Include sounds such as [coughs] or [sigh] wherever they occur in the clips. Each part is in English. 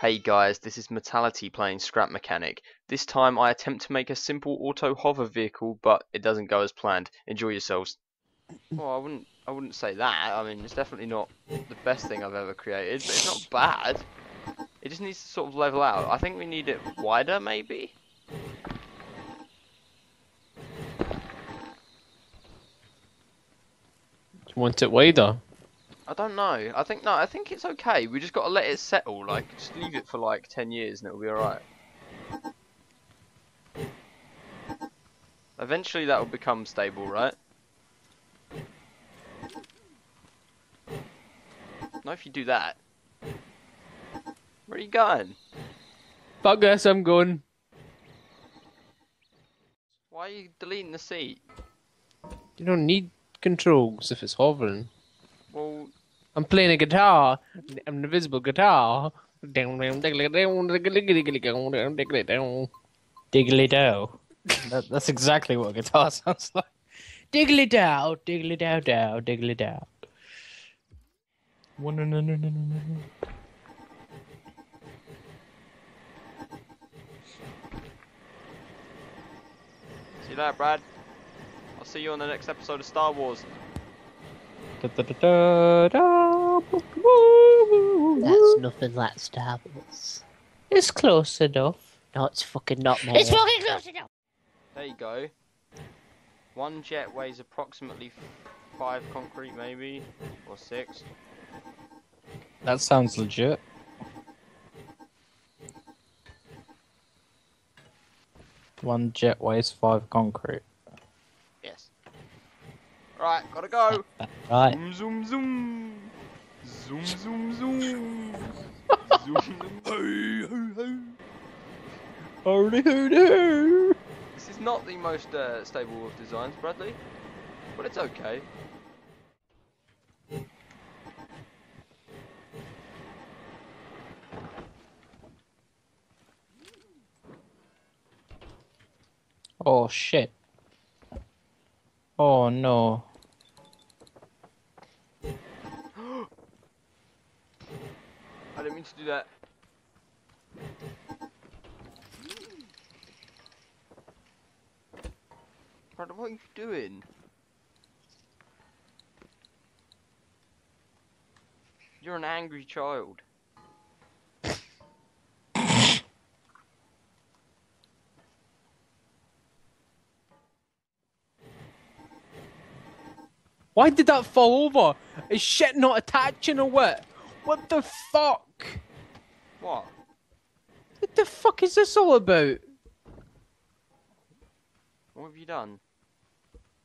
Hey guys, this is Metalliti playing Scrap Mechanic. This time I attempt to make a simple auto hover vehicle, but it doesn't go as planned. Enjoy yourselves. Well, I wouldn't, I wouldn't say that. I mean, it's definitely not the best thing I've ever created, but it's not bad. It just needs to sort of level out. I think we need it wider, maybe. Do you want it wider? I don't know. I think no. I think it's okay. We just got to let it settle. Like, just leave it for like ten years, and it'll be alright. Eventually, that will become stable, right? Not if you do that. Where are you going? Fuck this, I'm going. Why are you deleting the seat? You don't need controls if it's hovering. Well, I'm playing a guitar. I'm an invisible guitar. Diggly down the diggly down Diggle dow. That, that's exactly what a guitar sounds like. Diggly dow, diggly dow dow, diggly dow. See you later, Brad. I'll see you on the next episode of Star Wars. That's nothing like Star Wars. It's close enough. No, it's fucking not, mate. It's fucking close enough. There you go. One jet weighs approximately five concrete, maybe, or six. That sounds legit. One jet weighs five concrete. Yes. Right, gotta go. [laughs] Right. Zoom, zoom, zoom. Zoom, zoom, zoom. [laughs] zoom, zoom. Howdy hoo This is not the most uh, stable of designs, Bradley, but it's okay. Oh shit. Oh no. I didn't mean to do that. What are you doing? You're an angry child. Why did that fall over? Is shit not attaching or what? What the fuck? What? What the fuck is this all about? What have you done?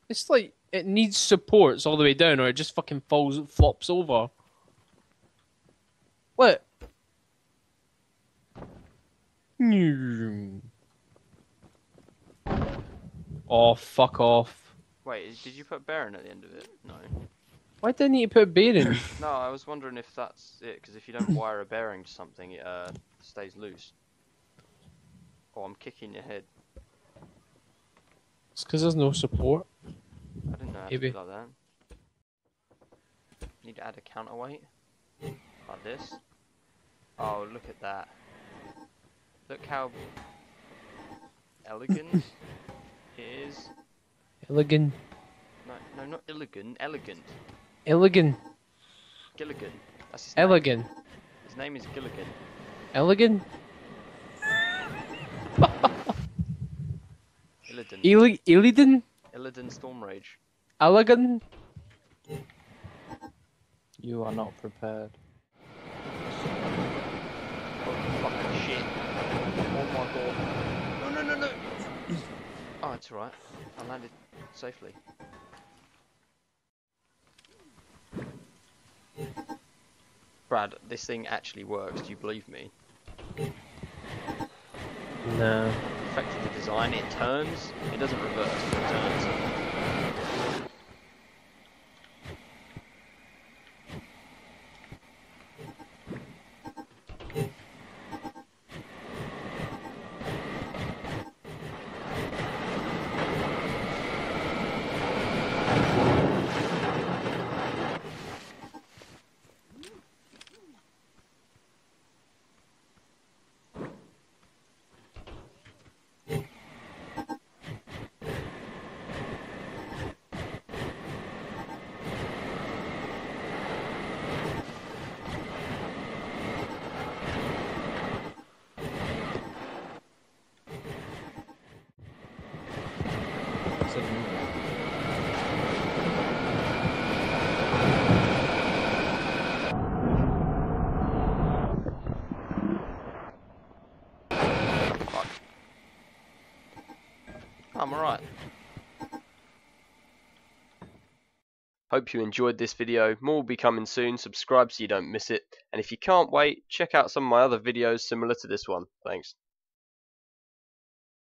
It's like it needs supports all the way down, or it just fucking falls, flops over. What? Oh, fuck off. Wait, did you put bearing at the end of it? No. Why didn't you put a bearing? [coughs] No, I was wondering if that's it, because if you don't wire a bearing to something, it uh, stays loose. Oh, I'm kicking your head. it's because there's no support. I didn't know how Maybe. to do like that. Need to add a counterweight. Like this. Oh, look at that. Look how elegant [coughs] it is. Elegant. No, no, not elegant. Elegant. Elegant. Gilligan. That's his name. Elegant. His name is Gilligan. Elegant. Illidan. Eli- Illidan? Illidan Stormrage. Elegant? You are not prepared. Holy fucking shit. Oh my god. No, no, no, no. oh, it's alright. I landed safely. Brad, this thing actually works. Do you believe me? No. Affected the design. It turns. It doesn't reverse. It turns. I'm alright. Hope you enjoyed this video. More will be coming soon. Subscribe so you don't miss it. And if you can't wait, check out some of my other videos similar to this one. Thanks.